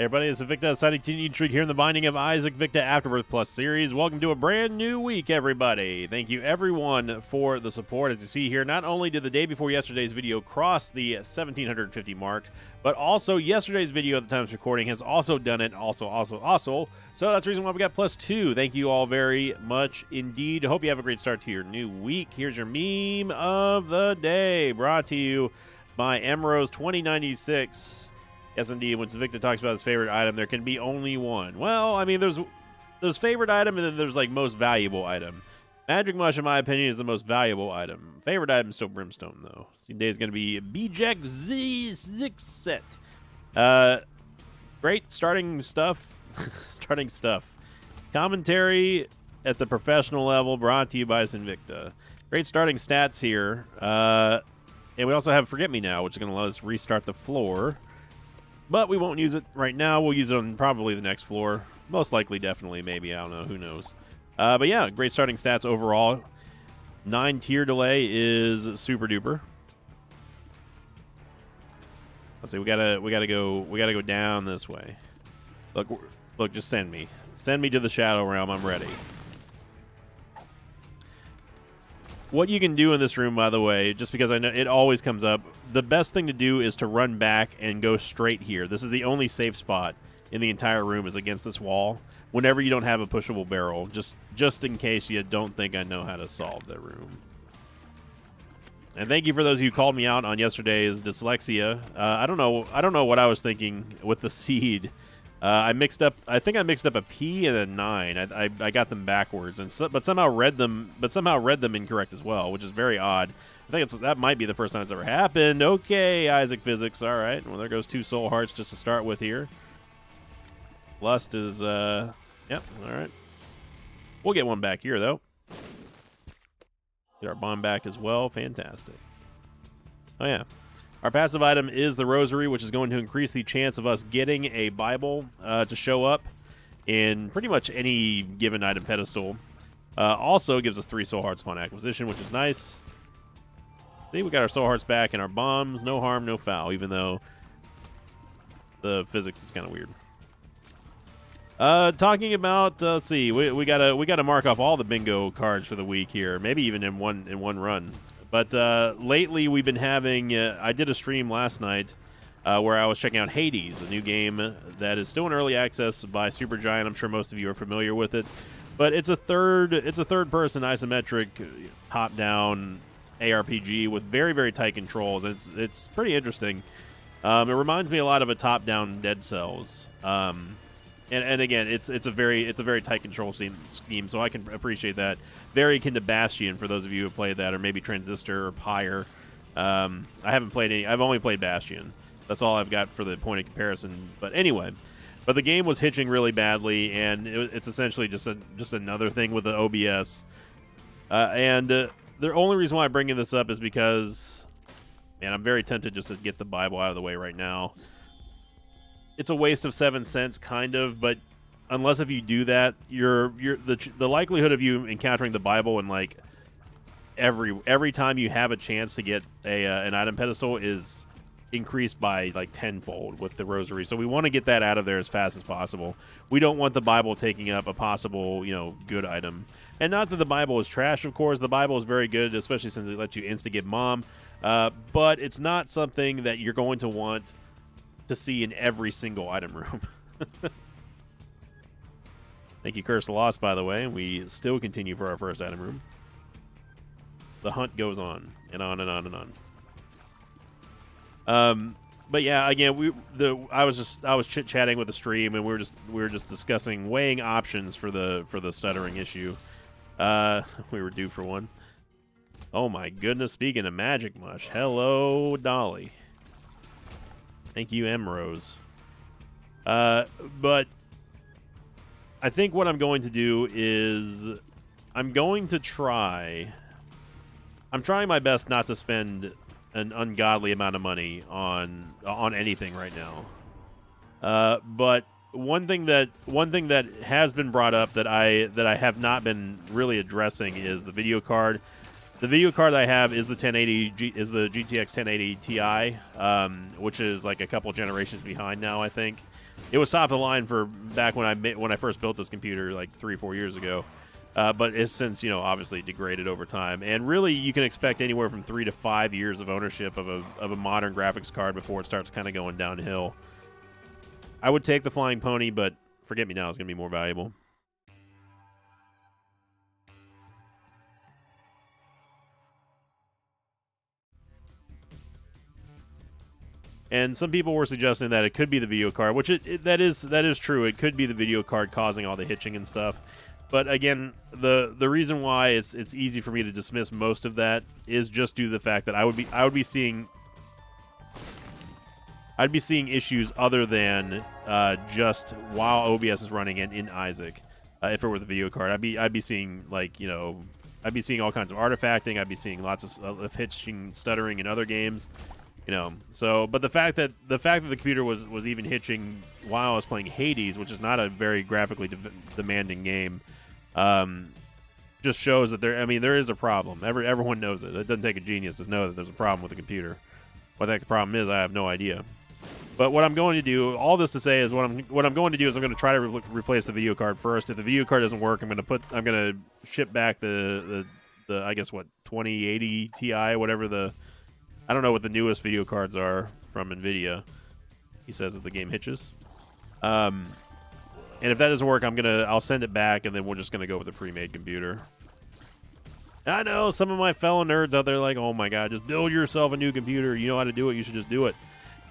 Everybody, it's Victa signing to Treat here in the Binding of Isaac Victa Afterbirth Plus series. Welcome to a brand new week, everybody. Thank you everyone for the support. As you see here, not only did the day before yesterday's video cross the 1750 mark, but also yesterday's video at the time of recording has also done it. Also, also, also. So that's the reason why we got plus two. Thank you all very much indeed. Hope you have a great start to your new week. Here's your meme of the day, brought to you by Emrose 2096. Indeed. When Victor talks about his favorite item, there can be only one. Well, I mean, there's there's favorite item, and then there's like most valuable item. Magic Mush, in my opinion, is the most valuable item. Favorite item still Brimstone, though. Today is going to be Bijak Z Six set. Uh, great starting stuff. starting stuff. Commentary at the professional level, brought to you by Sinvicta. Great starting stats here. Uh, and we also have Forget Me Now, which is going to let us restart the floor. But we won't use it right now. We'll use it on probably the next floor. Most likely, definitely, maybe. I don't know. Who knows? Uh, but yeah, great starting stats overall. Nine tear delay is super duper. Let's see. We gotta we gotta go we gotta go down this way. Look look. Just send me. Send me to the shadow realm. I'm ready. What you can do in this room, by the way, just because I know it always comes up, the best thing to do is to run back and go straight here. This is the only safe spot in the entire room is against this wall. Whenever you don't have a pushable barrel, just just in case you don't think I know how to solve the room. And thank you for those who called me out on yesterday's dyslexia. Uh, I don't know. I don't know what I was thinking with the seed. Uh, I mixed up. I think I mixed up a P and a nine. I, I, I got them backwards, and so, but somehow read them. But somehow read them incorrect as well, which is very odd. I think it's that might be the first time it's ever happened. Okay, Isaac Physics. All right. Well, there goes two Soul Hearts just to start with here. Lust is. uh Yep. All right. We'll get one back here though. Get our bomb back as well. Fantastic. Oh yeah. Our passive item is the Rosary, which is going to increase the chance of us getting a Bible uh, to show up in pretty much any given item pedestal. Uh, also gives us three Soul Hearts upon acquisition, which is nice. See, we got our Soul Hearts back and our bombs. No harm, no foul, even though the physics is kind of weird. Uh, talking about, uh, let's see, we, we gotta we gotta mark off all the bingo cards for the week here, maybe even in one in one run. But uh, lately, we've been having. Uh, I did a stream last night uh, where I was checking out Hades, a new game that is still in early access by Supergiant. I'm sure most of you are familiar with it, but it's a third. It's a third-person isometric, top-down ARPG with very very tight controls. It's it's pretty interesting. Um, it reminds me a lot of a top-down Dead Cells. Um, and, and again, it's it's a very it's a very tight control scheme, so I can appreciate that. Very akin to Bastion for those of you who played that, or maybe Transistor or Pyre. Um, I haven't played any. I've only played Bastion. That's all I've got for the point of comparison. But anyway, but the game was hitching really badly, and it, it's essentially just a just another thing with the OBS. Uh, and uh, the only reason why I'm bringing this up is because, man, I'm very tempted just to get the Bible out of the way right now it's a waste of seven cents, kind of. But unless if you do that, you're you're the the likelihood of you encountering the Bible and like every every time you have a chance to get a uh, an item pedestal is increased by like tenfold with the rosary. So we want to get that out of there as fast as possible. We don't want the Bible taking up a possible, you know, good item. And not that the Bible is trash, of course. The Bible is very good, especially since it lets you insta get mom. Uh, but it's not something that you're going to want to see in every single item room. Thank you, Curse Lost, by the way. And we still continue for our first item room. The hunt goes on and on and on and on. Um, but yeah, again, we the I was just I was chit chatting with the stream, and we were just we were just discussing weighing options for the for the stuttering issue. Uh, we were due for one. Oh my goodness! Speaking of magic mush, hello Dolly. Thank you, Emrose. Uh, but I think what I'm going to do is I'm going to try. I'm trying my best not to spend an ungodly amount of money on on anything right now. Uh, but one thing that one thing that has been brought up that I that I have not been really addressing is the video card. The video card I have is the 1080 G, is the GTX 1080 Ti, um, which is like a couple generations behind now, I think. it was top of the line for back when I when I first built this computer like three four years ago. Uh, but it's since you know obviously degraded over time, and really you can expect anywhere from three to five years of ownership of a of a modern graphics card before it starts kind of going downhill. I would take the Flying Pony, but Forget Me Now is going to be more valuable. And some people were suggesting that it could be the video card, which it, it, that is that is true. It could be the video card causing all the hitching and stuff. But again, the the reason why it's it's easy for me to dismiss most of that is just due to the fact that I would be I would be seeing I'd be seeing issues other than uh, just while OBS is running and in Isaac. Uh, if it were the video card, I'd be I'd be seeing like you know I'd be seeing all kinds of artifacting. I'd be seeing lots of, of hitching, stuttering in other games you know. So but the fact that the fact that the computer was was even hitching while i was playing hades which is not a very graphically de- demanding game um just shows that there i mean there is a problem. Every, everyone knows it. It doesn't take a genius to know that there's a problem with the computer. What that problem is i have no idea. But what i'm going to do all this to say is what i'm what i'm going to do is i'm going to try to re- replace the video card first. If the video card doesn't work i'm going to put i'm going to ship back the the, the i guess what 2080 ti whatever the I don't know what the newest video cards are from NVIDIA. He says that the game hitches. Um, and if that doesn't work, I'm gonna I'll send it back, and then we're just gonna go with a pre-made computer. I know some of my fellow nerds out there like, oh my god, just build yourself a new computer. You know how to do it. You should just do it.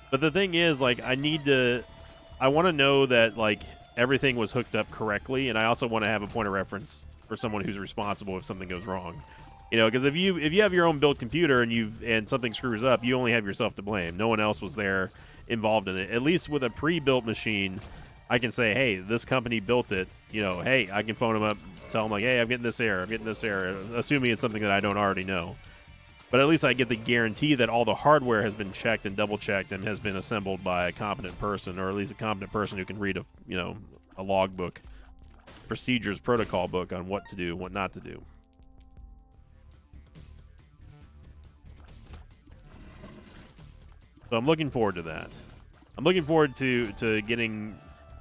But the thing is, like, I need to, I want to know that like everything was hooked up correctly, and I also want to have a point of reference for someone who's responsible if something goes wrong. You know, because if you if you have your own built computer and you and something screws up, you only have yourself to blame. No one else was there involved in it. At least with a pre-built machine, I can say, "Hey, this company built it." You know, hey, I can phone them up, tell them like, "Hey, I'm getting this error. I'm getting this error," assuming it's something that I don't already know. But at least I get the guarantee that all the hardware has been checked and double checked and has been assembled by a competent person, or at least a competent person who can read a you know a logbook, procedures, protocol book on what to do, what not to do. So I'm looking forward to that. I'm looking forward to to getting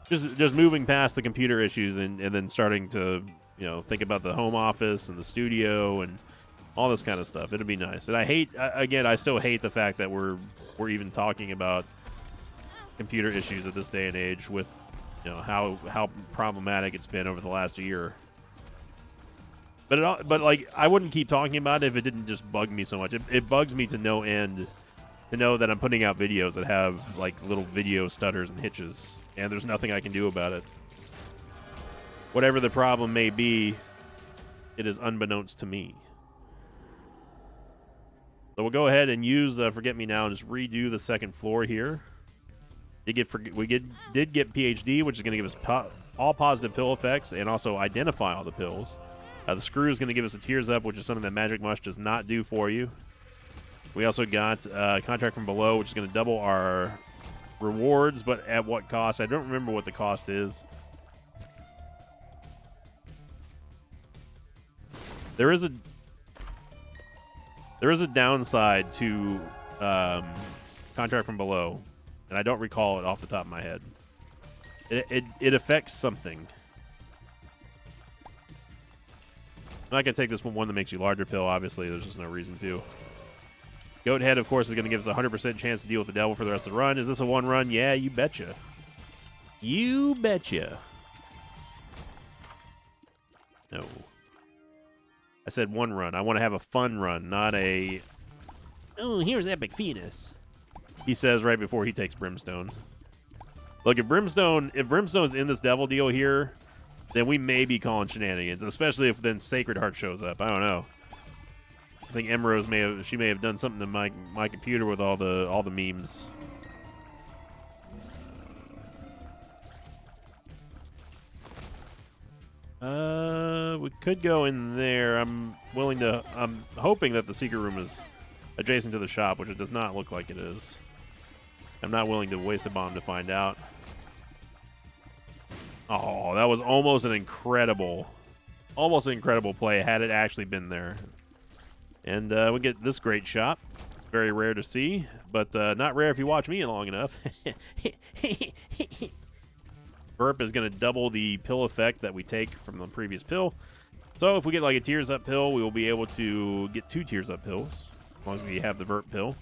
just just moving past the computer issues and, and then starting to you know think about the home office and the studio and all this kind of stuff. It'd be nice. And I hate again, I still hate the fact that we're we're even talking about computer issues at this day and age with you know how how problematic it's been over the last year. But it, but like I wouldn't keep talking about it if it didn't just bug me so much. It, it bugs me to no end to know that I'm putting out videos that have like little video stutters and hitches, and there's nothing I can do about it. Whatever the problem may be, it is unbeknownst to me. So we'll go ahead and use uh, Forget Me Now and just redo the second floor here. Did get we get, did get PhD, which is going to give us po all positive pill effects and also identify all the pills. Uh, the screw is going to give us a tears up, which is something that Magic Mush does not do for you. We also got uh, contract from below, which is going to double our rewards, but at what cost? I don't remember what the cost is. There is a there is a downside to um, contract from below, and I don't recall it off the top of my head. It it, it affects something. I'm not gonna take this one, one that makes you larger pill. Obviously, there's just no reason to. Goat Head, of course, is going to give us a 100% chance to deal with the devil for the rest of the run. Is this a one run? Yeah, you betcha. You betcha. No. I said one run. I want to have a fun run, not a. Oh, here's Epic Fetus. He says right before he takes Brimstone. Look, if Brimstone, if Brimstone's in this devil deal here, then we may be calling shenanigans, especially if then Sacred Heart shows up. I don't know. I think Emrose may have she may have done something to my my computer with all the all the memes. Uh, we could go in there. I'm willing to. I'm hoping that the secret room is adjacent to the shop, which it does not look like it is. I'm not willing to waste a bomb to find out. Oh, that was almost an incredible, almost an incredible play had it actually been there. And uh, we get this great shot. Very rare to see, but uh, not rare if you watch me long enough. Burp is going to double the pill effect that we take from the previous pill. So if we get like a tears up pill, we will be able to get two tears up pills as long as we have the Burp pill.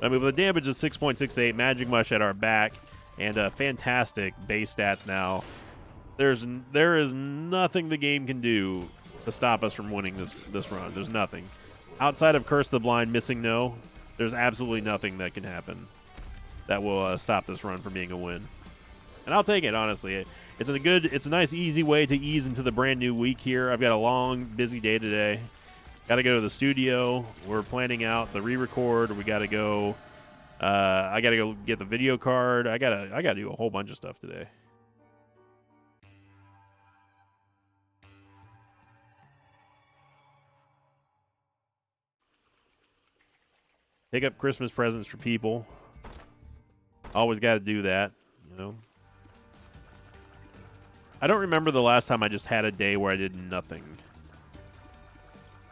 I mean, with a damage of 6.68, Magic Mush at our back, and uh, fantastic base stats now. There's there is nothing the game can do to stop us from winning this this run. There's nothing outside of Curse the Blind missing no. There's absolutely nothing that can happen that will uh, stop this run from being a win. And I'll take it honestly. It's a good, it's a nice, easy way to ease into the brand new week here. I've got a long, busy day today. Got to go to the studio. We're planning out the re-record. We got to go. Uh, I got to go get the video card. I gotta, I gotta do a whole bunch of stuff today. Pick up Christmas presents for people. Always got to do that, you know. I don't remember the last time I just had a day where I did nothing.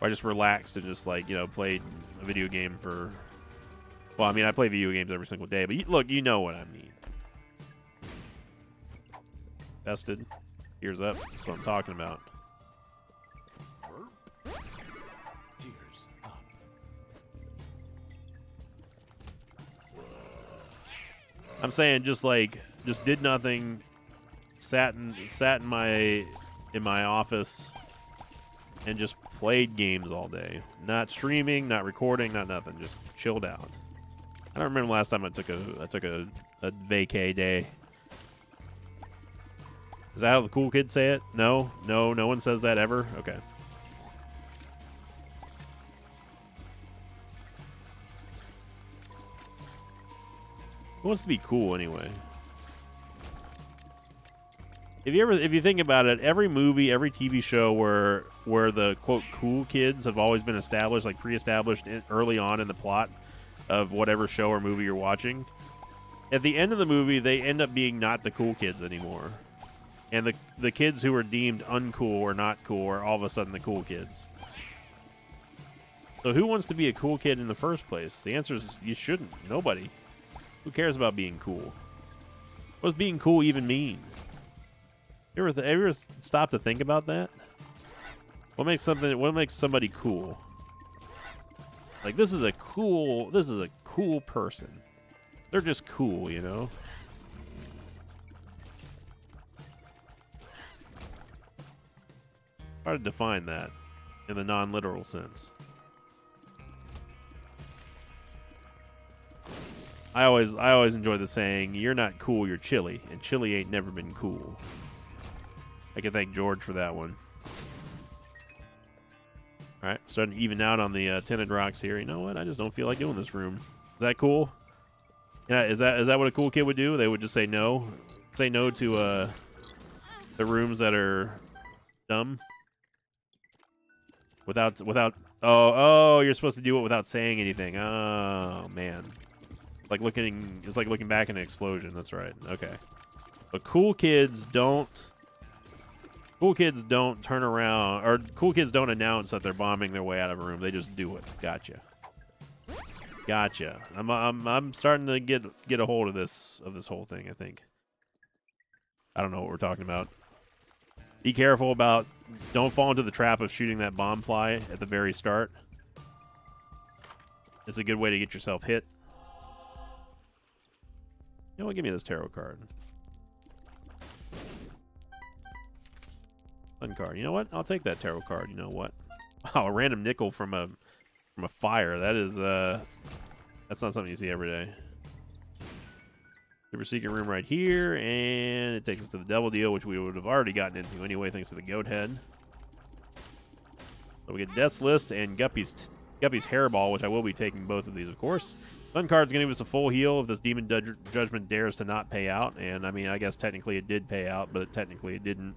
Or I just relaxed and just like, you know, played a video game for Well, I mean, I play video games every single day, but you, look, you know what I mean. Bested. Ears up. That's what I'm talking about. I'm saying just like just did nothing, sat in sat in my in my office and just played games all day. Not streaming, not recording, not nothing. Just chilled out. I don't remember last time I took a I took a, a vacay day. Is that how the cool kids say it? No, no, no one says that ever. Okay. Who wants to be cool anyway? If you ever, if you think about it, every movie, every TV show where where the quote cool kids have always been established, like pre-established early on in the plot of whatever show or movie you're watching. At the end of the movie, they end up being not the cool kids anymore, and the the kids who are deemed uncool or not cool are all of a sudden the cool kids. So who wants to be a cool kid in the first place? The answer is you shouldn't. Nobody. Who cares about being cool? What does being cool even mean? You ever, ever stop to think about that? What makes something? What makes somebody cool? Like this is a cool. This is a cool person. They're just cool, you know. Hard to define that in the non-literal sense. I always I always enjoy the saying, "You're not cool, you're chilly," and chilly ain't never been cool. I can thank George for that one. All right, starting to even out on the uh, tinted rocks here. You know what? I just don't feel like doing this room. Is that cool? Yeah, is that is that what a cool kid would do? They would just say no, say no to uh, the rooms that are dumb. Without without oh oh, you're supposed to do it without saying anything. Oh man. Like looking, it's like looking back in an explosion. That's right. Okay. But cool kids don't. Cool kids don't turn around, or cool kids don't announce that they're bombing their way out of a room. They just do it. Gotcha. Gotcha. I'm I'm I'm starting to get get a hold of this of this whole thing. I think. I don't know what we're talking about. Be careful about. Don't fall into the trap of shooting that bomb fly at the very start. It's a good way to get yourself hit. You know what? Give me this tarot card. Fun card. You know what? I'll take that tarot card. You know what? Wow, a random nickel from a from a fire. That is uh that's not something you see every day. Super secret room right here, and it takes us to the devil deal, which we would have already gotten into anyway, thanks to the goat head. So we get Death's List and Guppy's Guppy's Hairball, which I will be taking both of these, of course. Fun card's going to give us a full heal if this Demon Judgment dares to not pay out. And, I mean, I guess technically it did pay out, but technically it didn't.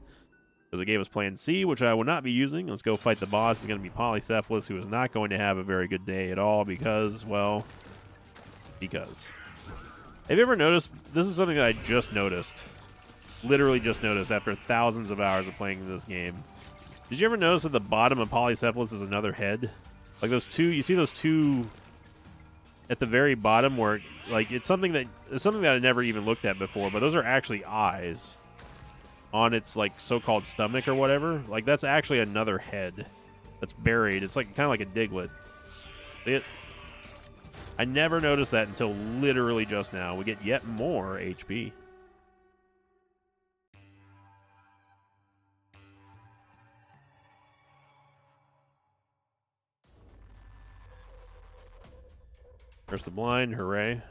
Because it gave us Plan C, which I will not be using. Let's go fight the boss. It's going to be Polycephalus, who is not going to have a very good day at all because, well, because. Have you ever noticed? This is something that I just noticed. Literally just noticed after thousands of hours of playing this game. Did you ever notice at the bottom of Polycephalus is another head? Like those two, you see those two at the very bottom where like it's something that it's something that I never even looked at before, but those are actually eyes on its like so-called stomach or whatever. Like that's actually another head that's buried. It's like kind of like a Diglett. It. I never noticed that until literally just now. We get yet more HP. There's the blind. Hooray.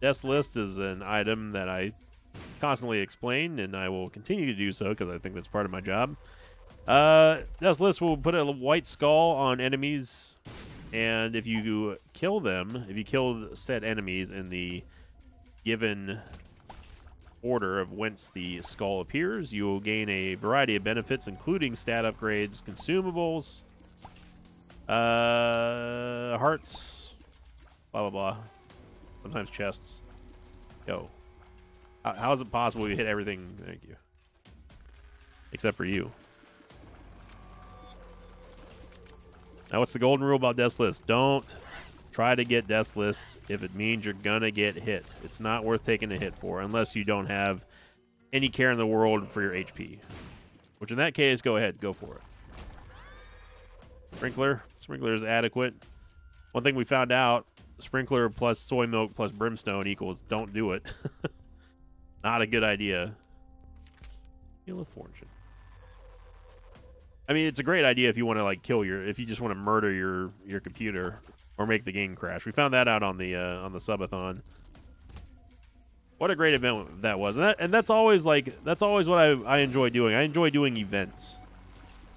Death list is an item that I constantly explain, and I will continue to do so because I think that's part of my job. Uh, Death list will put a white skull on enemies, and if you kill them, if you kill said enemies in the given order of whence the skull appears, you will gain a variety of benefits, including stat upgrades, consumables, uh, hearts, blah, blah, blah. Sometimes chests. Yo. How, how is it possible you hit everything? Thank you. Except for you. Now, what's the golden rule about Death List? Don't try to get Death List if it means you're to get hit. It's not worth taking a hit for unless you don't have any care in the world for your HP. Which in that case, go ahead, go for it. Sprinkler. Sprinkler is adequate. One thing we found out, sprinkler plus soy milk plus brimstone equals don't do it. Not a good idea. Wheel of Fortune. I mean, it's a great idea if you want to like kill your, if you just want to murder your your computer or make the game crash. We found that out on the uh, on the subathon. What a great event that was, and, that, and that's always like that's always what I I enjoy doing. I enjoy doing events.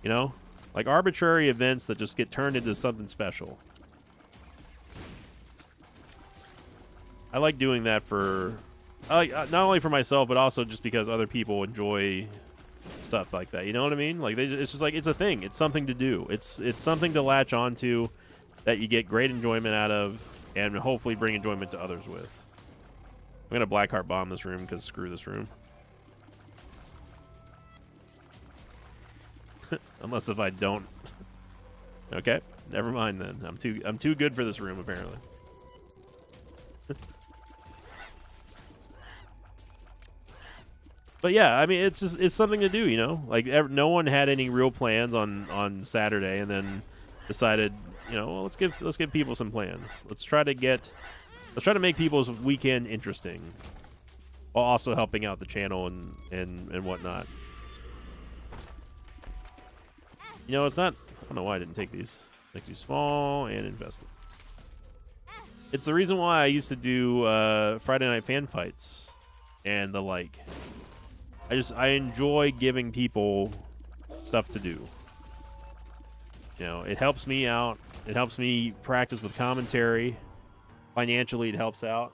You know, like arbitrary events that just get turned into something special. I like doing that for, uh, not only for myself, but also just because other people enjoy stuff like that. You know what I mean? Like they, it's just like it's a thing. It's something to do. It's it's something to latch onto that you get great enjoyment out of, and hopefully bring enjoyment to others with. I'm gonna black heart bomb this room because screw this room. Unless if I don't. Okay, never mind then. I'm too I'm too good for this room apparently. but yeah, I mean it's just, it's something to do, you know. Like ever, no one had any real plans on on Saturday, and then decided, you know, well, let's give let's give people some plans. Let's try to get let's try to make people's weekend interesting, while also helping out the channel and and and whatnot. You know, it's not... I don't know why I didn't take these. Make you small and invested. It's the reason why I used to do uh, Friday Night Fan Fights and the like. I just... I enjoy giving people stuff to do. You know, it helps me out. It helps me practice with commentary. Financially, it helps out.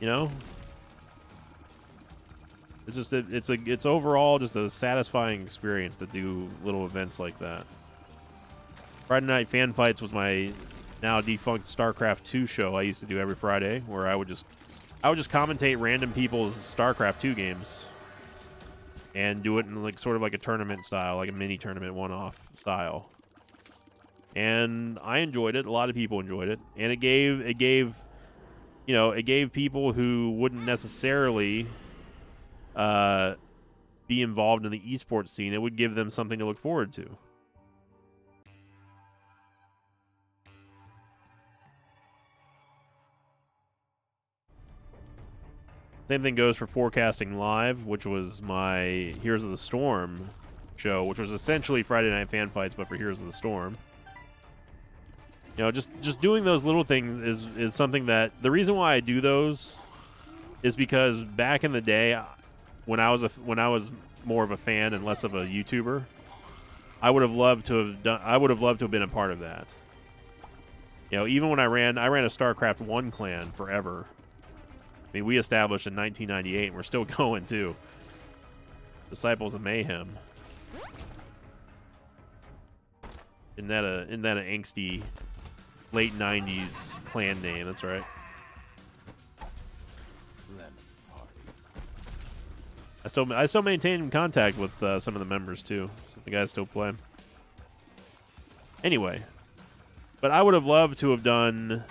You know, it's just a, it's a it's overall just a satisfying experience to do little events like that. Friday Night Fan Fights was my now defunct StarCraft 2 show I used to do every Friday where I would just I would just commentate random people's StarCraft 2 games and do it in like sort of like a tournament style, like a mini tournament one-off style. And I enjoyed it. A lot of people enjoyed it, and it gave it gave you know, it gave people who wouldn't necessarily uh, be involved in the esports scene, it would give them something to look forward to. Same thing goes for Forecasting Live, which was my Heroes of the Storm show, which was essentially Friday Night Fan Fights, but for Heroes of the Storm. You know, just just doing those little things is is something that the reason why I do those is because back in the day, when I was a, when I was more of a fan and less of a YouTuber, I would have loved to have done. I would have loved to have been a part of that. You know, even when I ran, I ran a StarCraft One clan forever. I mean, we established in 1998, and we're still going too. Disciples of Mayhem. Isn't that a isn't that an angsty late 90s clan name? That's right. I still I still maintain contact with uh, some of the members too. So the guys still play. Anyway, but I would have loved to have done.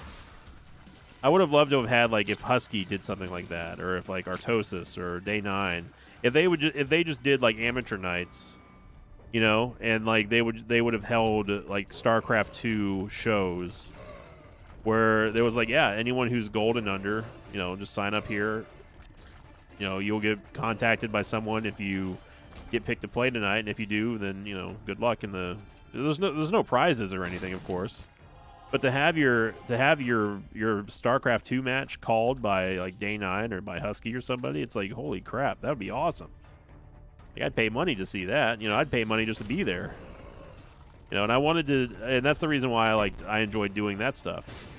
I would have loved to have had like if Husky did something like that, or if like Artosis or Day Nine, if they would if they just did like amateur nights, you know, and like they would they would have held like StarCraft two shows where there was like yeah anyone who's gold and under, you know, just sign up here. You know, you'll get contacted by someone if you get picked to play tonight, and if you do, then you know, good luck in the. There's no there's no prizes or anything, of course. But to have your to have your your StarCraft two match called by like Day Nine or by Husky or somebody, it's like holy crap, that would be awesome. Like I'd pay money to see that. You know, I'd pay money just to be there. You know, and I wanted to, and that's the reason why I like I enjoyed doing that stuff.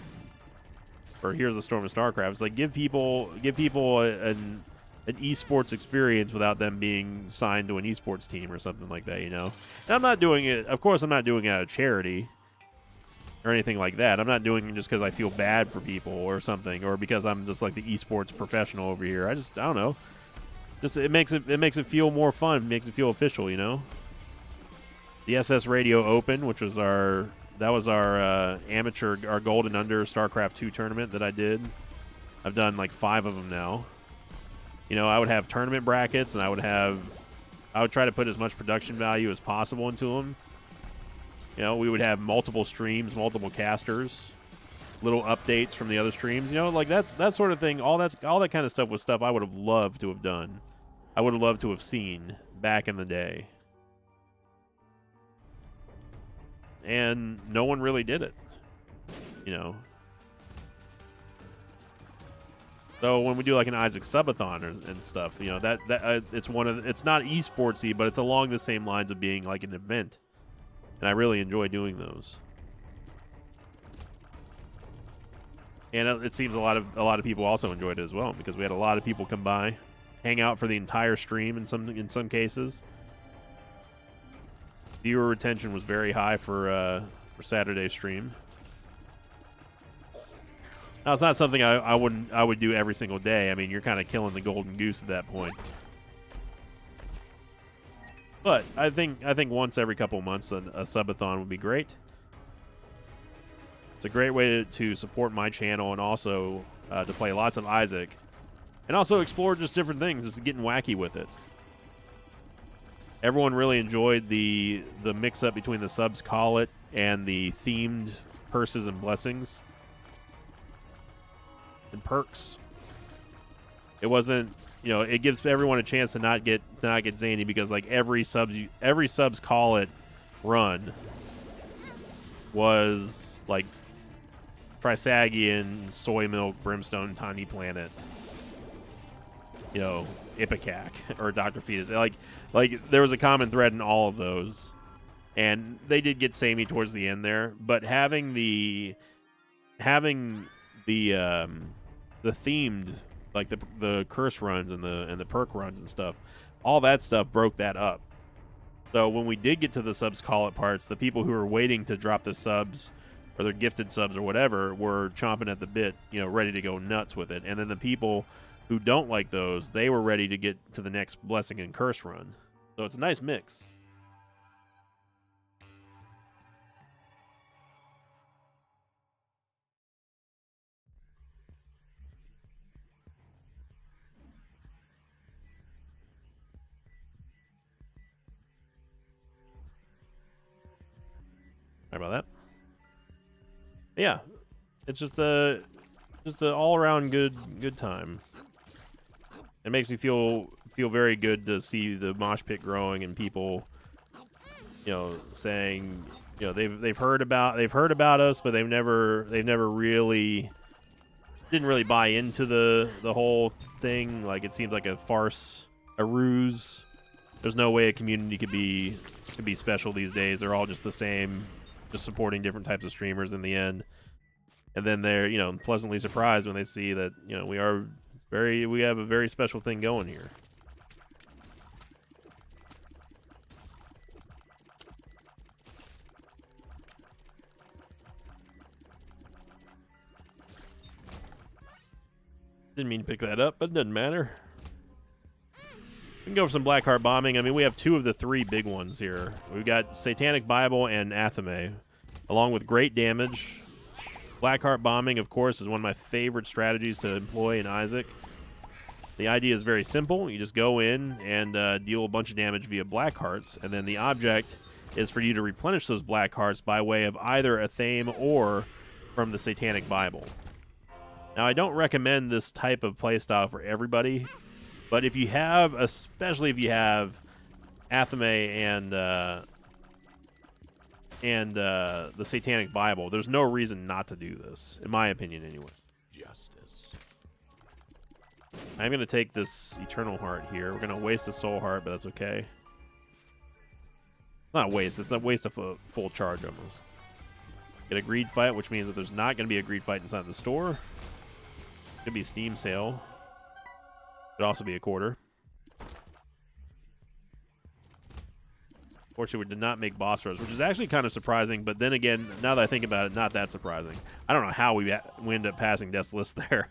Or here's the storm of StarCraft. It's like give people give people an an esports experience without them being signed to an esports team or something like that. You know, and I'm not doing it. Of course, I'm not doing it out of charity or anything like that. I'm not doing it just because I feel bad for people or something, or because I'm just like the esports professional over here. I just I don't know. Just it makes it it makes it feel more fun. It makes it feel official, you know. The SS Radio Open, which was our that was our uh, amateur our golden under StarCraft two tournament that I did. I've done like five of them now. You know, I would have tournament brackets, and I would have I would try to put as much production value as possible into them you know, we would have multiple streams, multiple casters, little updates from the other streams. You know, like that's that sort of thing. All that all that kind of stuff was stuff I would have loved to have done. I would have loved to have seen back in the day. And no one really did it. You know. So when we do like an Isaac subathon or, and stuff, you know that that uh, it's one of it's not esportsy, but it's along the same lines of being like an event and I really enjoy doing those. And it seems a lot of a lot of people also enjoyed it as well because we had a lot of people come by, hang out for the entire stream in some in some cases. Viewer retention was very high for uh, for Saturday's stream. Now it's not something I, I wouldn't I would do every single day. I mean, you're kind of killing the golden goose at that point. But I think I think once every couple months a, a subathon would be great. It's a great way to, to support my channel and also uh, to play lots of Isaac, and also explore just different things, just getting wacky with it. Everyone really enjoyed the the mix up between the subs call it and the themed curses and blessings and perks. It wasn't you know, it gives everyone a chance to not get to not get zany because like every subs every subs call it run was like Trisagion, Soy Milk, Brimstone, Tiny Planet, you know, Ipecac or Doctor Fetus. Like, like there was a common thread in all of those, and they did get samey towards the end there. But having the having the um, the themed like the the curse runs and the and the perk runs and stuff. All that stuff broke that up. So when we did get to the subs call it parts, the people who were waiting to drop the subs or their gifted subs or whatever were chomping at the bit, you know, ready to go nuts with it. And then the people who don't like those, they were ready to get to the next blessing and curse run. So it's a nice mix. Sorry about that. Yeah, it's just a just an all around good good time. It makes me feel feel very good to see the mosh pit growing and people, you know, saying, you know, they've they've heard about they've heard about us, but they've never they've never really didn't really buy into the the whole thing. Like it seems like a farce, a ruse. There's no way a community could be could be special these days. They're all just the same just supporting different types of streamers in the end. And then they're, you know, pleasantly surprised when they see that, you know, we are very, we have a very special thing going here. Didn't mean to pick that up, but it doesn't matter. We can go for some Blackheart bombing. I mean, we have two of the three big ones here. We've got Satanic Bible and Athame. Along with great damage. Blackheart bombing, of course, is one of my favorite strategies to employ in Isaac. The idea is very simple. You just go in and uh, deal a bunch of damage via black hearts, and then the object is for you to replenish those black hearts by way of either Athame or from the Satanic Bible. Now, I don't recommend this type of playstyle for everybody, but if you have, especially if you have Athame and uh, and uh, the Satanic Bible, there's no reason not to do this, in my opinion, anyway. Justice. I'm going to take this Eternal Heart here. We're going to waste a Soul Heart, but that's okay. Not waste. It's a waste of a full charge almost. Get a greed fight, which means that there's not going to be a greed fight inside the store. Could be a Steam sale. Could also be a quarter. Fortunately, we did not make Boss Rush, which is actually kind of surprising. But then again, now that I think about it, not that surprising. I don't know how we, we end up passing Death's List there.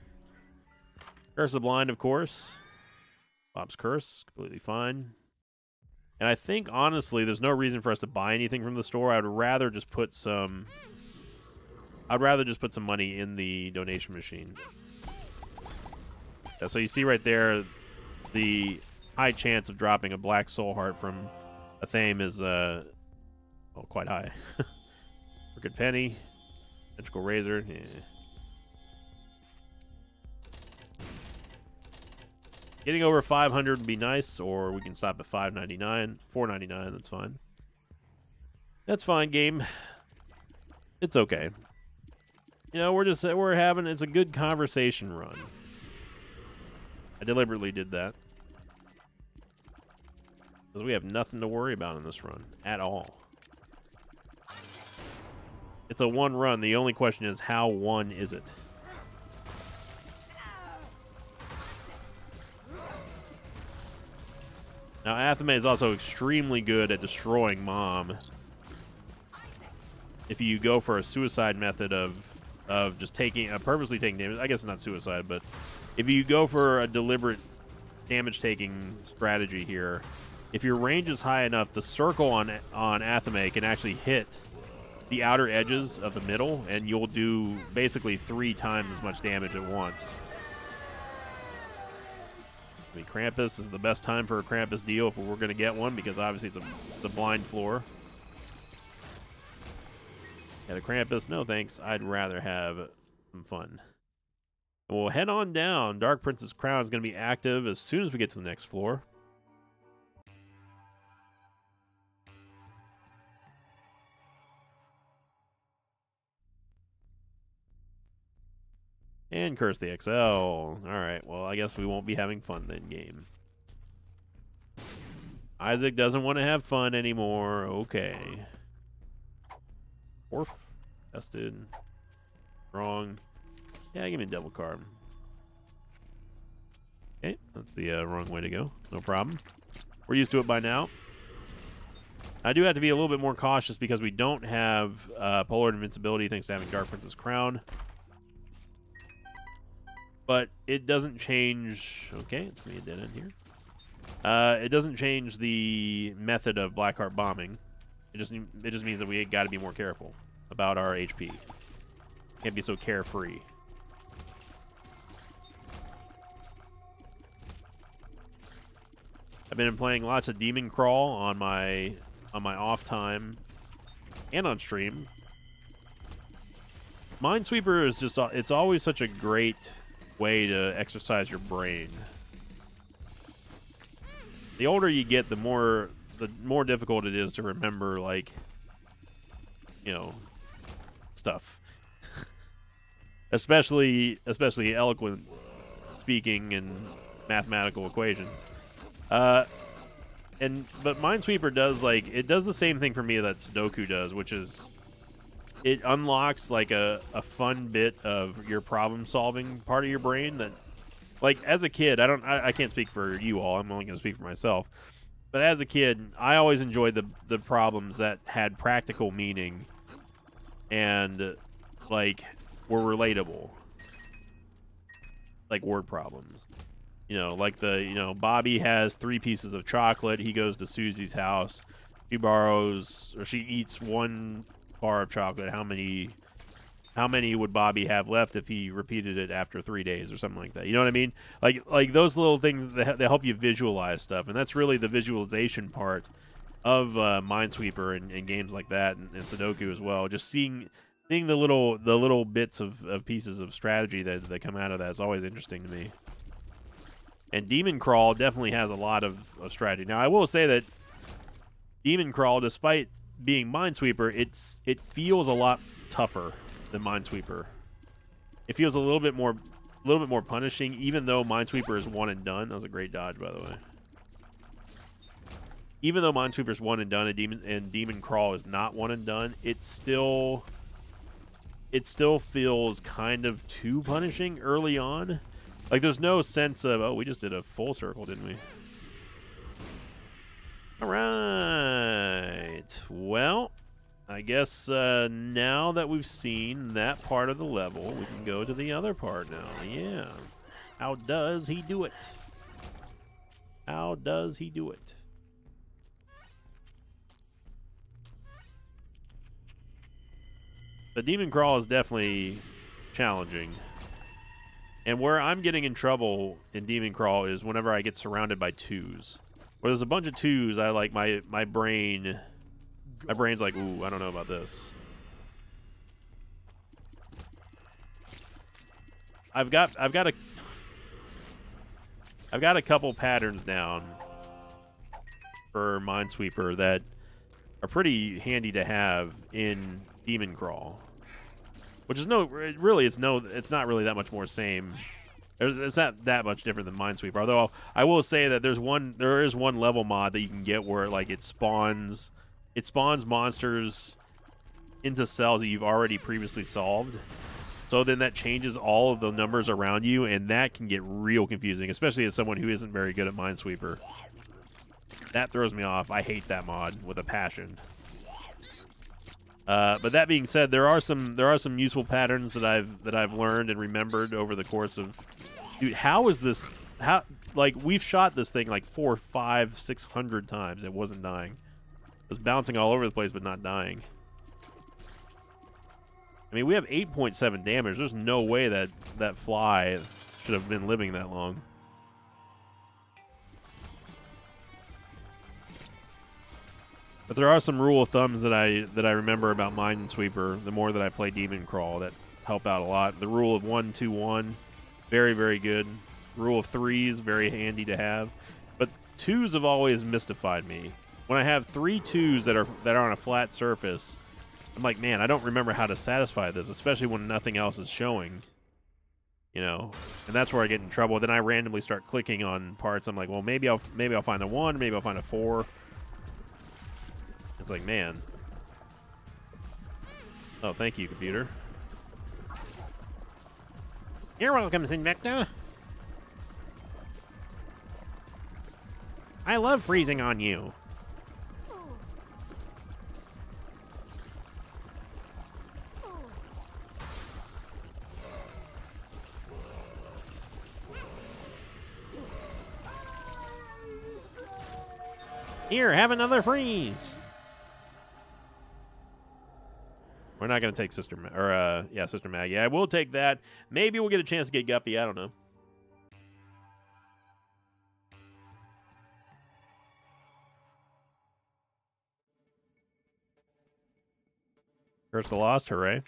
Curse the Blind, of course. Bob's Curse, completely fine. And I think, honestly, there's no reason for us to buy anything from the store. I would rather just put some... I'd rather just put some money in the donation machine. Yeah, so you see right there the high chance of dropping a Black Soul Heart from Athame is uh, well, quite high. Crooked Penny, Magical Razor, yeah. Getting over 500 would be nice, or we can stop at 599, 499. That's fine. That's fine, game. It's okay. You know, we're just we're having it's a good conversation run. I deliberately did that. Because we have nothing to worry about in this run at all. It's a one run. The only question is how one is it? Now, Athame is also extremely good at destroying Mom. If you go for a suicide method of of just taking, uh, purposely taking damage, I guess not suicide, but if you go for a deliberate damage-taking strategy here, if your range is high enough, the circle on on Athame can actually hit the outer edges of the middle, and you'll do basically three times as much damage at once. I mean, Krampus is the best time for a Krampus deal if we're going to get one, because obviously it's a, the blind floor. Yeah, the Krampus, no thanks. I'd rather have some fun. We'll head on down. Dark Prince's Crown is going to be active as soon as we get to the next floor. And curse the XL. Alright, well, I guess we won't be having fun then, game. Isaac doesn't want to have fun anymore. Okay. Orf. Tested. Wrong. Yeah, give me a double card. Okay, that's the uh, wrong way to go. No problem. We're used to it by now. I do have to be a little bit more cautious because we don't have uh, Polar Invincibility thanks to having Dark Prince's Crown. But it doesn't change... Okay, it's be a dead end here. Uh, it doesn't change the method of black Blackheart bombing. It just it just means that we got to be more careful about our HP. Can't be so carefree. I've been playing lots of Demon Crawl on my on my off time and on stream. Minesweeper is just it's always such a great way to exercise your brain. The older you get, the more the more difficult it is to remember like you know stuff. especially especially eloquent speaking and mathematical equations. Uh, and but Minesweeper does like it does the same thing for me that Sudoku does, which is it unlocks like a, a fun bit of your problem solving part of your brain that like as a kid i don't I, I, can't speak for you all. I'm only going to speak for myself. But as a kid i always enjoyed the the problems that had practical meaning and like were relatable. Like word problems. You know like the you know bobby has three pieces of chocolate. He goes to susie's house. She borrows or she eats one bar of chocolate, how many how many would Bobby have left if he repeated it after three days or something like that? You know what I mean? Like like those little things that, that help you visualize stuff, and that's really the visualization part of uh, Minesweeper and, and games like that, and, and Sudoku as well. Just seeing seeing the little the little bits of, of pieces of strategy that, that come out of that is always interesting to me. And Demon Crawl definitely has a lot of, of strategy. Now I will say that Demon Crawl, despite being Minesweeper, it's it feels a lot tougher than Minesweeper. It feels a little bit more a little bit more punishing, even though Minesweeper is one and done. That was a great dodge, by the way. Even though Minesweeper is one and done, and Demon and Demon Crawl is not one and done, it still it still feels kind of too punishing early on. Like there's no sense of oh we just did a full circle, didn't we? All right. Well, I guess uh, now that we've seen that part of the level, we can go to the other part now. Yeah. How does he do it? How does he do it? The Demon Crawl is definitely challenging. And where I'm getting in trouble in Demon Crawl is whenever I get surrounded by twos. Where there's a bunch of twos, I like my my brain my brain's like, ooh, I don't know about this. I've got I've got a I've got a couple patterns down for Minesweeper that are pretty handy to have in Demon Crawl. Which is no, really, it's no, it's not really that much more same. It's not that much different than Minesweeper. Although I will say that there's one, there is one level mod that you can get where like it spawns, it spawns monsters into cells that you've already previously solved. So then that changes all of the numbers around you, and that can get real confusing, especially as someone who isn't very good at Minesweeper. That throws me off. I hate that mod with a passion. Uh, but that being said, there are some there are some useful patterns that I've that I've learned and remembered over the course of. Dude, how is this? How like we've shot this thing like four, five, six hundred times. It wasn't dying. It was bouncing all over the place, but not dying. I mean, we have 8.7 damage. There's no way that that fly should have been living that long. But there are some rule of thumbs that I that I remember about Minesweeper. The more that I play Demon Crawl, that help out a lot. The rule of one two one, very very good. Rule of threes, very handy to have. But twos have always mystified me. When I have three twos that are that are on a flat surface, I'm like, man, I don't remember how to satisfy this, especially when nothing else is showing. You know, and that's where I get in trouble. Then I randomly start clicking on parts. I'm like, well, maybe I'll maybe I'll find a one, maybe I'll find a four it's like, man. Oh, thank you, computer. You're welcome, Sinvicta. I love freezing on you. Here, have another freeze. We're not going to take Sister Ma- or uh, yeah, Sister Maggie. Yeah, I will take that. Maybe we'll get a chance to get Guppy. I don't know. Curse the Lost, hooray.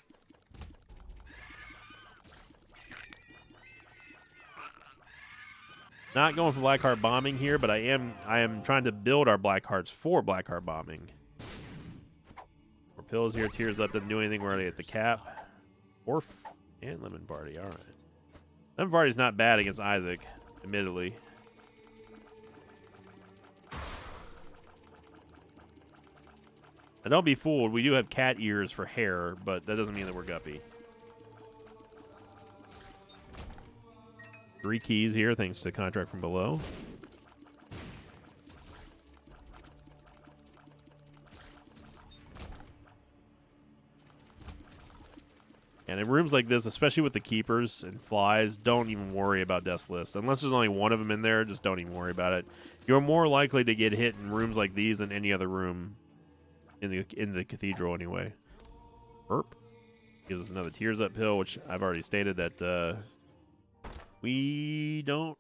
Not going for Blackheart bombing here, but I am I am trying to build our Blackhearts for Blackheart bombing pills here. Tears up doesn't do anything. We're already at the cap. Orf and Lemon Party. All right. Lemon Party's not bad against Isaac, admittedly. And don't be fooled. We do have cat ears for hair, but that doesn't mean that we're guppy. Three keys here, thanks to contract from below. And in rooms like this, especially with the keepers and flies, don't even worry about death List. Unless there's only one of them in there, just don't even worry about it. You're more likely to get hit in rooms like these than any other room in the in the cathedral anyway. Burp. Gives us another tears up pill, which I've already stated that uh, we don't.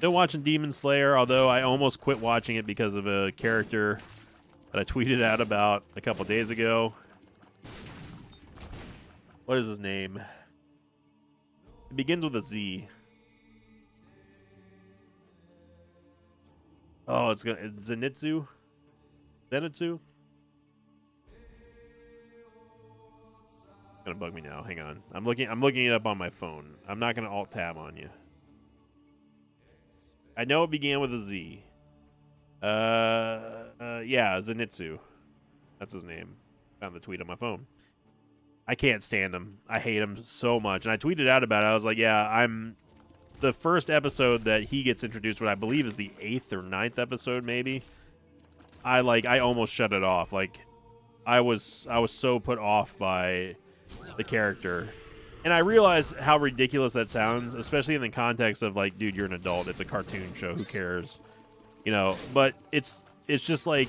Still watching Demon Slayer, although I almost quit watching it because of a character that I tweeted out about a couple days ago. What is his name? It begins with a Z. Oh, it's gonna Zenitsu. Zenitsu. Gonna bug me now. Hang on. I'm looking. I'm looking it up on my phone. I'm not gonna alt tab on you. I know it began with a Z. Uh, uh yeah, Zenitsu. That's his name. Found the tweet on my phone. I can't stand him. I hate him so much. And I tweeted out about it. I was like, yeah, I'm the first episode that he gets introduced, what I believe is the eighth or ninth episode, maybe. I like I almost shut it off. Like I was I was so put off by the character. And I realize how ridiculous that sounds, especially in the context of like, dude, you're an adult. It's a cartoon show. Who cares? You know, but it's it's just like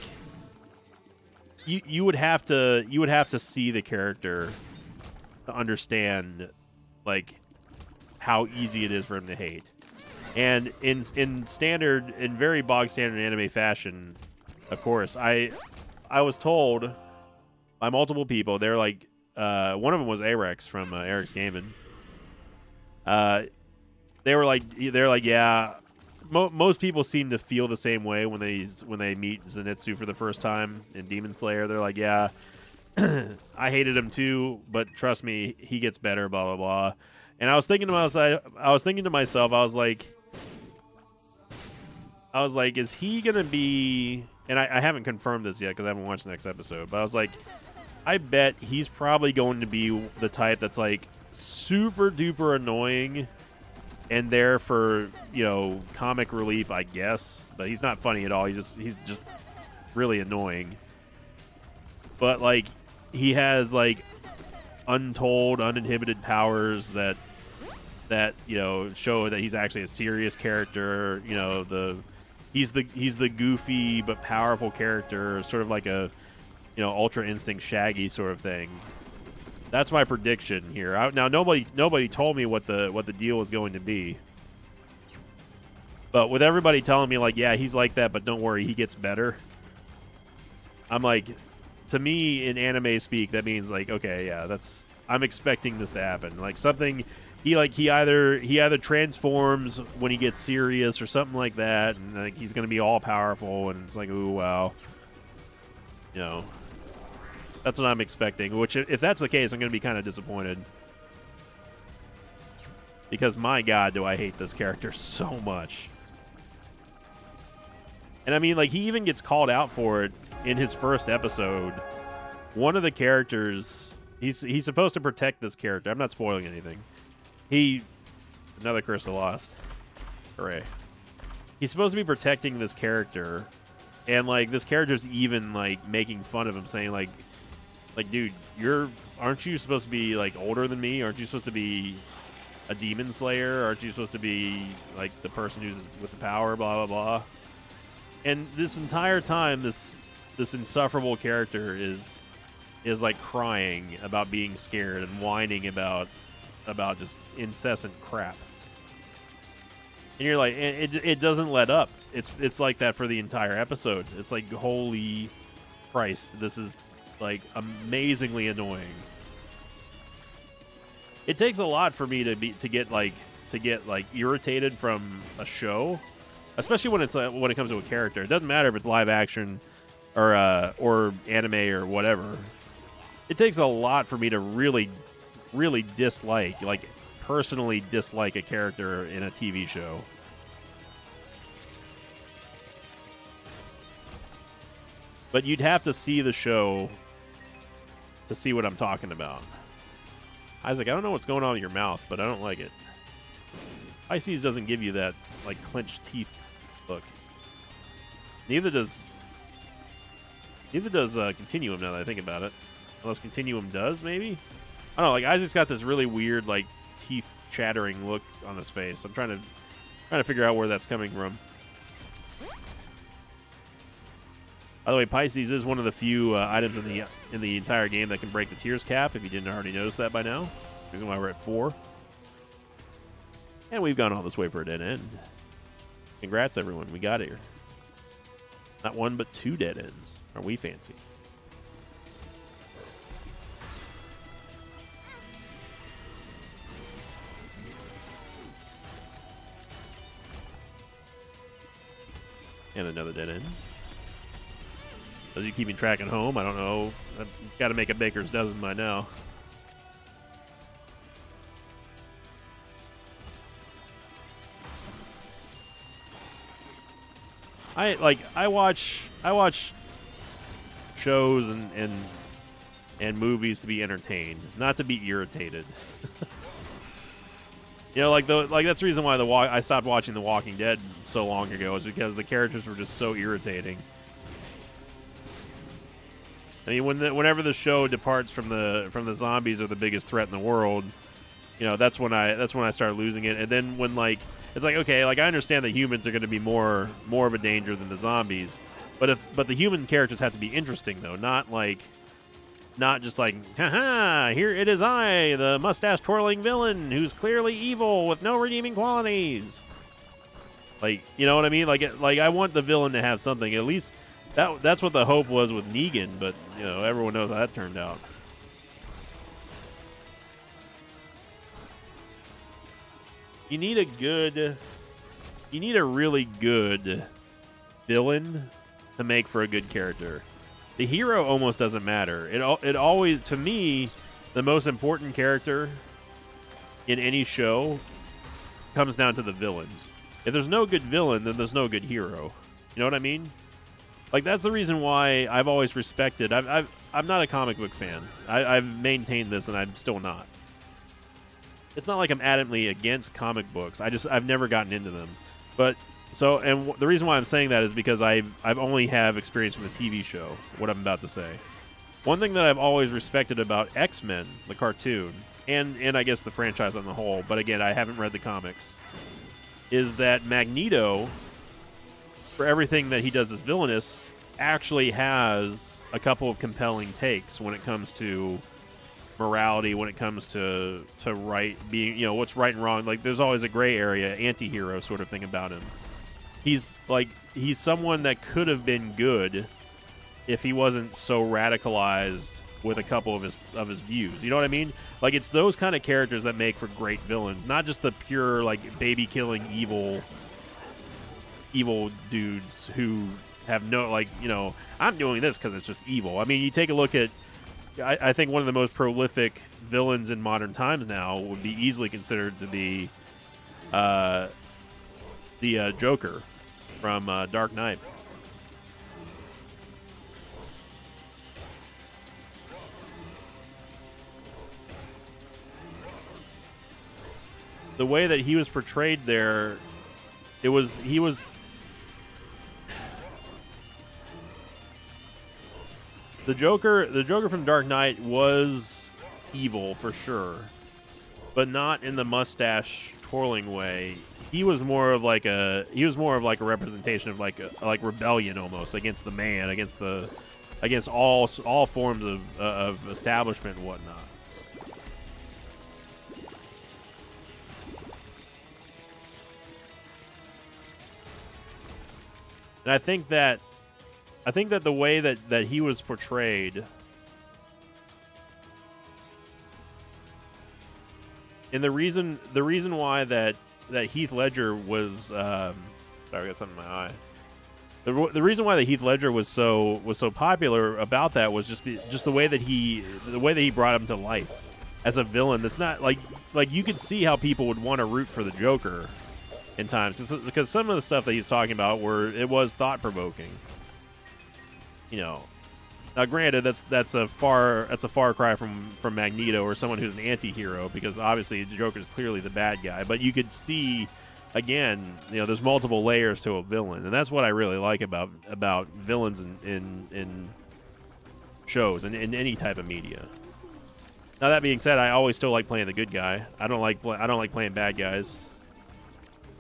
you you would have to you would have to see the character to understand like how easy it is for him to hate. And in in standard in very bog standard anime fashion, of course, I I was told by multiple people, they're like uh, one of them was Arex from uh, Eric's Gaming. Uh, they were like they're like yeah, mo- most people seem to feel the same way when they when they meet Zenitsu for the first time in Demon Slayer. They're like yeah, I hated him too, but trust me, he gets better. Blah blah blah. And I was thinking to myself, I was thinking to myself, I was like, I was like, is he gonna be? And I, I haven't confirmed this yet because I haven't watched the next episode. But I was like, I bet he's probably going to be the type that's like super duper annoying and there for you know comic relief, I guess. But he's not funny at all. He's just he's just really annoying. But like he has like untold, uninhibited powers that that you know show that he's actually a serious character. You know the he's the he's the goofy but powerful character, sort of like a you know Ultra Instinct Shaggy sort of thing. That's my prediction here. I, now nobody nobody told me what the what the deal was going to be. But with everybody telling me like, yeah, he's like that, but don't worry, he gets better. I'm like, to me in anime speak, that means like, okay, yeah, that's I'm expecting this to happen. Like something he like he either he either transforms when he gets serious or something like that, and like he's gonna be all powerful, and it's like, ooh, wow, you know, that's what I'm expecting. Which, if that's the case, I'm gonna be kind of disappointed because my god, do I hate this character so much. And I mean, like he even gets called out for it in his first episode. One of the characters, he's he's supposed to protect this character. I'm not spoiling anything he another of lost. Hooray. He's supposed to be protecting this character and like this character's even like making fun of him saying like like dude, you're aren't you supposed to be like older than me? Aren't you supposed to be a demon slayer? Aren't you supposed to be like the person who's with the power, blah blah blah. And this entire time this this insufferable character is is like crying about being scared and whining about about just incessant crap. And you're like, it, it doesn't let up. It's it's like that for the entire episode. It's like, holy Christ, this is like amazingly annoying. It takes a lot for me to be to get like to get like irritated from a show, especially when it's uh, when it comes to a character. It doesn't matter if it's live action or uh, or anime or whatever. It takes a lot for me to really really dislike, like personally dislike a character in a TV show. But you'd have to see the show to see what I'm talking about. Isaac, I don't know what's going on in your mouth, but I don't like it. Pisces doesn't give you that like clenched teeth look. Neither does neither does uh, Continuum. Now that I think about it, unless Continuum does, maybe. I don't know. Like Isaac's got this really weird like teeth chattering look on his face. I'm trying to trying to figure out where that's coming from. By the way, Pisces is one of the few uh, items in the in the entire game that can break the tears cap. If you didn't already notice that by now, reason why we're at four, and we've gone all this way for a dead end. Congrats, everyone! We got here. Not one, but two dead ends. Are we fancy? And another dead end. Those you keeping track at home? I don't know. Uh, it's got to make a baker's dozen by now. I like I watch I watch shows and and and movies to be entertained, not to be irritated. you know, like the like that's the reason why the I stopped watching The Walking Dead so long ago is because the characters were just so irritating. I mean, when the, whenever the show departs from the from the zombies are the biggest threat in the world, you know, that's when I that's when I start losing it. And then when like it's like okay, like I understand that humans are going to be more more of a danger than the zombies, but if but the human characters have to be interesting though, not like not just like haha, here it is I, the mustache twirling villain who's clearly evil with no redeeming qualities. Like, you know what I mean? Like like I want the villain to have something at least that that's what the hope was with Negan, but you know everyone knows how that turned out. You need a good, you need a really good villain to make for a good character. The hero almost doesn't matter. It it always to me the most important character in any show comes down to the villain. If there's no good villain, then there's no good hero. You know what I mean? Like that's the reason why I've always respected. I've, I've I'm not a comic book fan. I, I've maintained this, and I'm still not. It's not like I'm adamantly against comic books. I just I've never gotten into them. But so and the reason why I'm saying that is because I've I've only have experience from the TV show. What I'm about to say. One thing that I've always respected about X Men, the cartoon, and and I guess the franchise on the whole, but again I haven't read the comics, is that Magneto for everything that he does as villainous, actually has a couple of compelling takes when it comes to morality, when it comes to to right being, you know, what's right and wrong. Like there's always a gray area, anti-hero sort of thing about him. He's like he's someone that could have been good if he wasn't so radicalized with a couple of his of his views. You know what I mean? Like it's those kind of characters that make for great villains, not just the pure like baby killing evil evil dudes who have no like you know I'm doing this because it's just evil. I mean, you take a look at I, I, think one of the most prolific villains in modern times now would be easily considered to be uh, the uh, Joker from uh, Dark Knight. The way that he was portrayed there, it was he was the Joker, the Joker from Dark Knight was evil for sure, but not in the mustache twirling way. He was more of like a he was more of like a representation of like a like rebellion almost against the man, against the against all all forms of uh, of establishment and whatnot. And I think that I think that the way that, that he was portrayed and the reason the reason why that that Heath Ledger was um, sorry I got something in my eye. The, the reason why the Heath Ledger was so was so popular about that was just be, just the way that he the way that he brought him to life as a villain. That's not like like you could see how people would want to root for the Joker in times because some of the stuff that he's talking about were it was thought provoking you know, now granted that's that's a far that's a far cry from from Magneto or someone who's an anti-hero because obviously the Joker is clearly the bad guy, but you could see again, you know, there's multiple layers to a villain, and that's what I really like about about villains in in, in shows and in any type of media. Now that being said, I always still like playing the good guy. I don't like I don't like playing bad guys.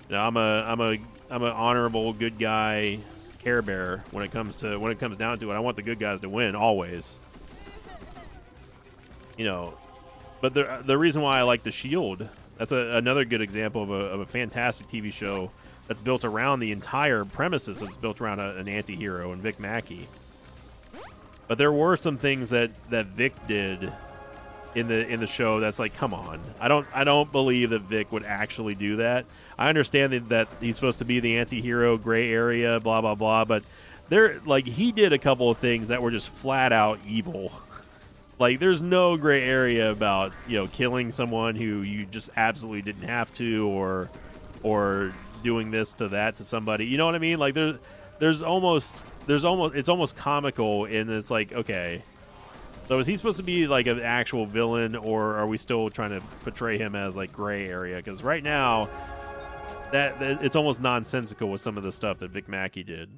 You know, I'm a I'm a I'm an honorable good guy care bear when it comes to when it comes down to it. I want the good guys to win always. You know, but the the reason why I like the Shield, that's a, another good example of a, of a fantastic TV show that's built around the entire premises. It's built around a, an anti-hero and Vic Mackey. But there were some things that that Vic did in the in the show that's like, come on. I don't I don't believe that Vic would actually do that. I understand that, he's supposed to be the anti-hero gray area, blah blah blah, but there like he did a couple of things that were just flat out evil. Like there's no gray area about, you know, killing someone who you just absolutely didn't have to or or doing this to that to somebody. You know what I mean? Like there's there's almost there's almost it's almost comical and it's like, okay, so is he supposed to be like an actual villain, or are we still trying to portray him as like gray area? Because right now, that, that, it's almost nonsensical with some of the stuff that Vic Mackey did.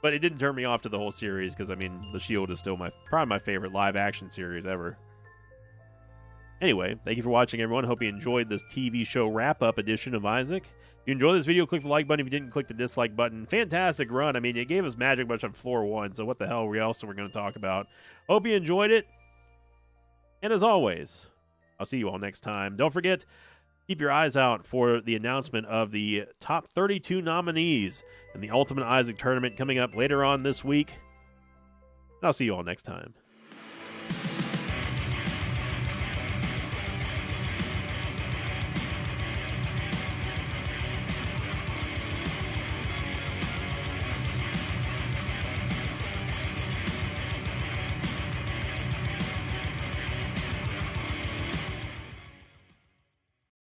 But it didn't turn me off to the whole series because I mean, The Shield is still my probably my favorite live action series ever. Anyway, thank you for watching, everyone. Hope you enjoyed this TV show wrap up edition of Isaac. If you enjoyed this video, click the like button. If you didn't, click the dislike button. Fantastic run. I mean, it gave us Magic Mush on floor one, so what the hell else are we going to talk about? Hope you enjoyed it. And as always, I'll see you all next time. Don't forget, keep your eyes out for the announcement of the top 32 nominees in the Ultimate Isaac tournament coming up later on this week. And I'll see you all next time.